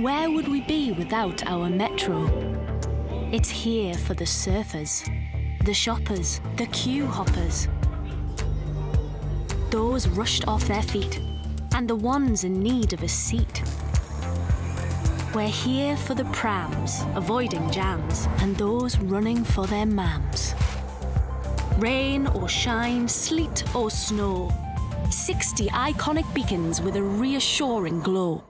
Where would we be without our metro? It's here for the surfers, the shoppers, the queue hoppers, those rushed off their feet, and the ones in need of a seat. We're here for the prams, avoiding jams, and those running for their mams. Rain or shine, sleet or snow, 60 iconic beacons with a reassuring glow.